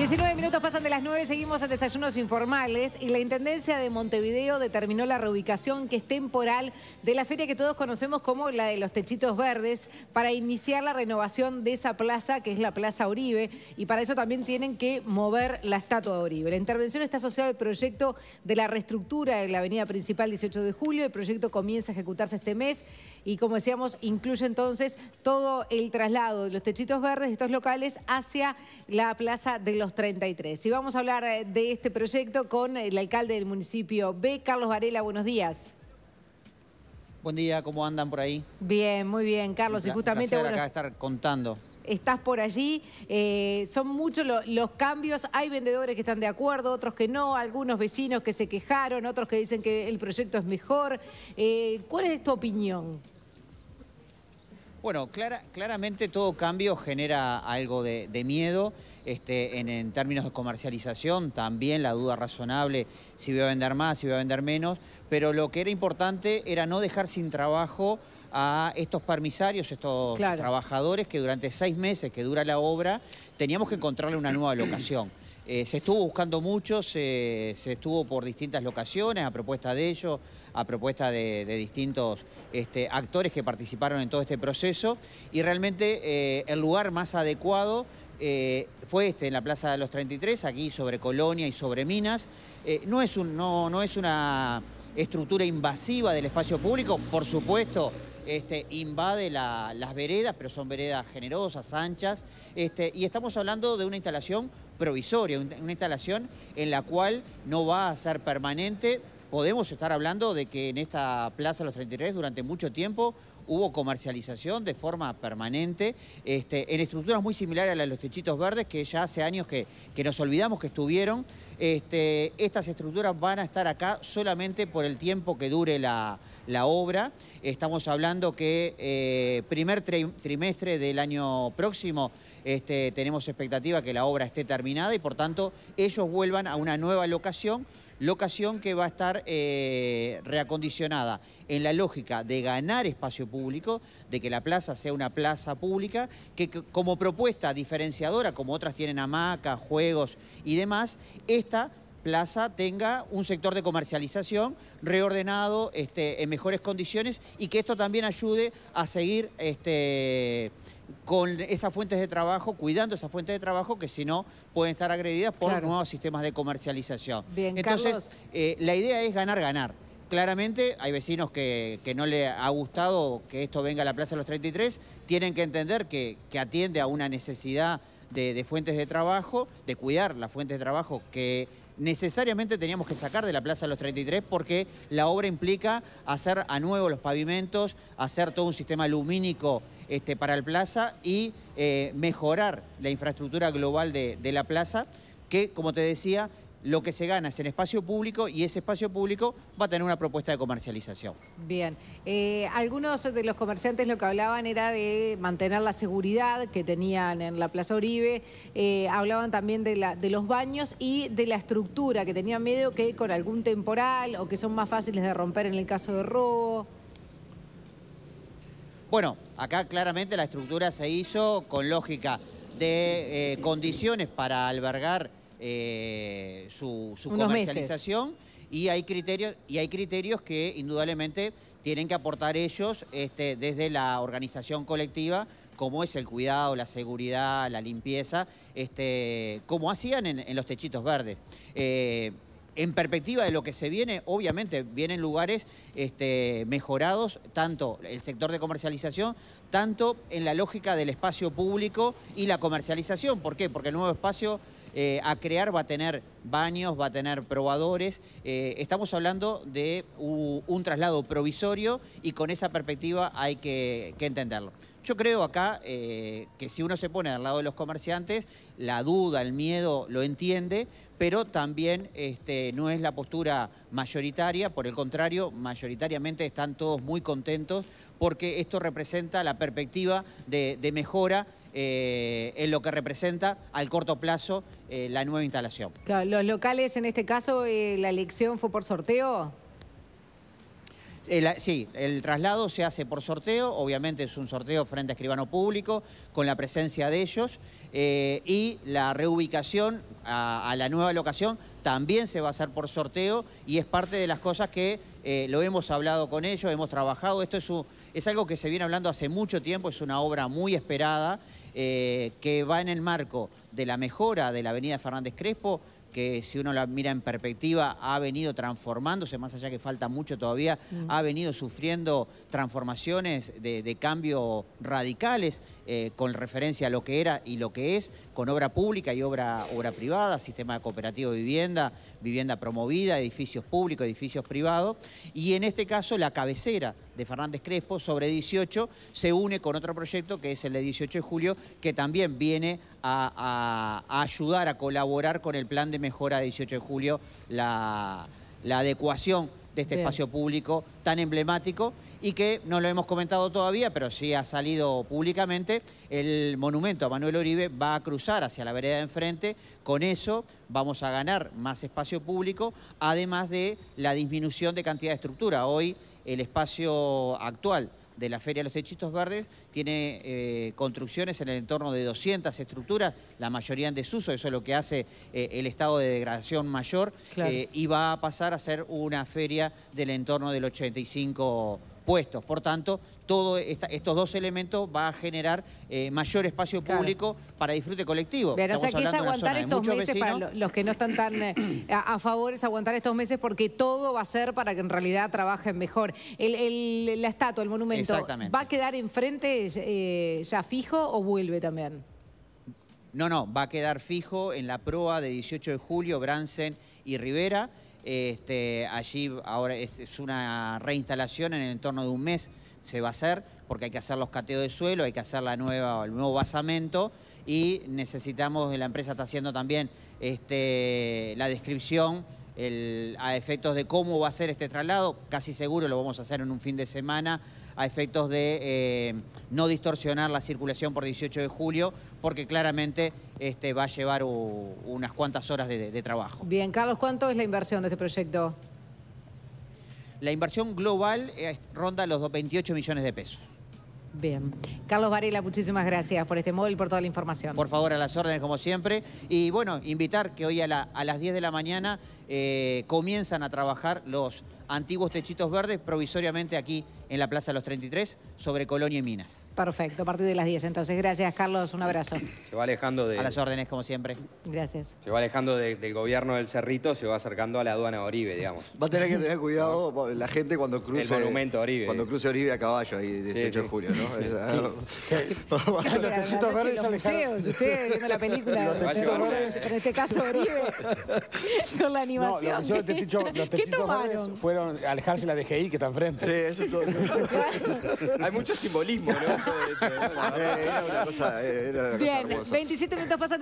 19 minutos pasan de las 9, seguimos en desayunos informales y la Intendencia de Montevideo determinó la reubicación que es temporal de la feria que todos conocemos como la de los Techitos Verdes para iniciar la renovación de esa plaza que es la Plaza Uribe y para eso también tienen que mover la estatua de Uribe. La intervención está asociada al proyecto de la reestructura de la avenida principal 18 de julio, el proyecto comienza a ejecutarse este mes y como decíamos incluye entonces todo el traslado de los Techitos Verdes de estos locales hacia la Plaza de los 33. Y vamos a hablar eh, de este proyecto con el alcalde del municipio B, Carlos Varela. Buenos días. Buen día, ¿cómo andan por ahí? Bien, muy bien, Carlos. y justamente... Bueno, acá estar contando. Estás por allí, eh, son muchos los cambios, hay vendedores que están de acuerdo, otros que no, algunos vecinos que se quejaron, otros que dicen que el proyecto es mejor. Eh, ¿Cuál es tu opinión? Bueno, claramente todo cambio genera algo de, miedo este, en, términos de comercialización, también la duda razonable si voy a vender más, si voy a vender menos, pero lo que era importante era no dejar sin trabajo a estos permisarios, estos trabajadores que durante seis meses que dura la obra teníamos que encontrarle una nueva locación. Eh, se estuvo buscando mucho, se, estuvo por distintas locaciones, a propuesta de ellos, a propuesta de, distintos este, actores que participaron en todo este proceso y realmente eh, el lugar más adecuado eh, fue este, en la Plaza de los 33, aquí sobre Colonia y sobre Minas. no, es un, no, no es una estructura invasiva del espacio público, por supuesto, este, invade las veredas, pero son veredas generosas, anchas, este, y estamos hablando de una instalación provisoria, una instalación en la cual no va a ser permanente. Podemos estar hablando de que en esta Plaza Los 33 durante mucho tiempo hubo comercialización de forma permanente, este, en estructuras muy similares a las de los techitos verdes, que ya hace años que, nos olvidamos que estuvieron. Este, estas estructuras van a estar acá solamente por el tiempo que dure la, obra. Estamos hablando que eh, primer trimestre del año próximo este, tenemos expectativa que la obra esté terminada y por tanto ellos vuelvan a una nueva locación locación que va a estar eh, reacondicionada en la lógica de ganar espacio público, de que la plaza sea una plaza pública, que, como propuesta diferenciadora, como otras tienen hamacas, juegos y demás, esta plaza tenga un sector de comercialización reordenado este, en mejores condiciones y que esto también ayude a seguir este, con esas fuentes de trabajo, cuidando esas fuentes de trabajo que si no pueden estar agredidas por nuevos sistemas de comercialización. Bien, Entonces, eh, la idea es ganar, ganar. Claramente hay vecinos que, no le ha gustado que esto venga a la Plaza de los 33, tienen que entender que, atiende a una necesidad de, de fuentes de trabajo, de cuidar las fuentes de trabajo que necesariamente teníamos que sacar de la Plaza de los 33 porque la obra implica hacer a nuevo los pavimentos, hacer todo un sistema lumínico este, para el plaza y eh, mejorar la infraestructura global de, de la plaza que, como te decía, lo que se gana es en espacio público y ese espacio público va a tener una propuesta de comercialización. Bien, eh, algunos de los comerciantes lo que hablaban era de mantener la seguridad que tenían en la Plaza Oribe, eh, hablaban también de, la, de los baños y de la estructura, que tenían miedo que con algún temporal o que son más fáciles de romper en el caso de robo. Bueno, acá claramente la estructura se hizo con lógica de eh, condiciones para albergar eh, su, comercialización y hay, criterios, y hay criterios que indudablemente tienen que aportar ellos este, desde la organización colectiva, como es el cuidado, la seguridad, la limpieza, este, como hacían en, los techitos verdes. Eh, en perspectiva de lo que se viene, obviamente vienen lugares este, mejorados, tanto el sector de comercialización, tanto en la lógica del espacio público y la comercialización. ¿Por qué? Porque el nuevo espacio eh, a crear va a tener baños, va a tener probadores. Eh, estamos hablando de un, traslado provisorio y con esa perspectiva hay que, entenderlo. Yo creo acá eh, que si uno se pone al lado de los comerciantes, la duda, el miedo lo entiende, pero también este, no es la postura mayoritaria, por el contrario, mayoritariamente están todos muy contentos porque esto representa la perspectiva de mejora eh, en lo que representa al corto plazo eh, la nueva instalación. los locales, en este caso, eh, ¿la elección fue por sorteo? Sí, el traslado se hace por sorteo, obviamente es un sorteo frente a escribano público, con la presencia de ellos, eh, y la reubicación a, la nueva locación también se va a hacer por sorteo y es parte de las cosas que eh, lo hemos hablado con ellos, hemos trabajado, esto es algo que se viene hablando hace mucho tiempo, es una obra muy esperada, eh, que va en el marco de la mejora de la avenida Fernández Crespo, que si uno la mira en perspectiva ha venido transformándose, más allá que falta mucho todavía, ha venido sufriendo transformaciones de, de cambio radicales eh, con referencia a lo que era y lo que es, con obra pública y obra, obra privada, sistema cooperativo de vivienda, vivienda promovida, edificios públicos, edificios privados, y en este caso la cabecera de Fernández Crespo sobre 18 se une con otro proyecto que es el de 18 de julio, que también viene a, a- a ayudar, a colaborar con el plan de mejora de 18 de julio, la, la adecuación de este Bien. espacio público tan emblemático y que no lo hemos comentado todavía, pero sí ha salido públicamente, el monumento a Manuel Oribe va a cruzar hacia la vereda de enfrente, con eso vamos a ganar más espacio público, además de la disminución de cantidad de estructura. Hoy el espacio actual de la Feria de los Techitos Verdes tiene eh, construcciones en el entorno de 200 estructuras, la mayoría en desuso, eso es lo que hace eh, el estado de degradación mayor, Claro. eh, y va a pasar a ser una feria del entorno del 85 Por tanto, todos estos dos elementos va a generar eh, mayor espacio Claro. público para disfrute colectivo. Pero o sea, Estamos que es aguantar estos meses para vecinos. los que no están tan eh, a, a favor, es aguantar estos meses porque todo va a ser para que en realidad trabajen mejor. El, el- la estatua, el monumento. ¿va a quedar enfrente eh, ya fijo o vuelve también? No, no, va a quedar fijo en la proa de 18 de julio, Bransen y Rivera. Este, allí ahora es, una reinstalación en el entorno de un mes se va a hacer, porque hay que hacer los cateos de suelo, hay que hacer la nueva, el nuevo basamento y necesitamos, la empresa está haciendo también este, la descripción a efectos de cómo va a ser este traslado, casi seguro lo vamos a hacer en un fin de semana, a efectos de eh, no distorsionar la circulación por 18 de julio, porque claramente este, va a llevar u- unas cuantas horas de, de trabajo. Bien, Carlos, ¿cuánto es la inversión de este proyecto? La inversión global eh, ronda los 28 millones de pesos. Bien. Carlos Varela, muchísimas gracias por este móvil por toda la información. Por favor, a las órdenes como siempre. Y bueno, invitar que hoy a, la- a las 10 de la mañana eh, comienzan a trabajar los antiguos techitos verdes provisoriamente aquí en la Plaza de los 33 sobre Colonia y Minas. Perfecto, a partir de las 10 entonces. Gracias, Carlos. Un abrazo. Se va alejando, de, A las órdenes como siempre. Gracias. se va alejando de- del gobierno del Cerrito, se va acercando a la aduana de Oribe, digamos. Va a tener que tener cuidado la gente cuando cruce. El monumento a Oribe. Cuando cruce Oribe a caballo ahí, 18 de sí. julio, ¿no? Los techitos verdes los museos, ustedes viendo la película, en este caso Oribe, con la No, animación. que hicieron los techitos, los ¿Qué tomaron? fueron alejarse la DGI que está enfrente. Sí, eso es todo. Hay mucho simbolismo, ¿no? Eh, eh, Bien, hermosa. 27 minutos pasan.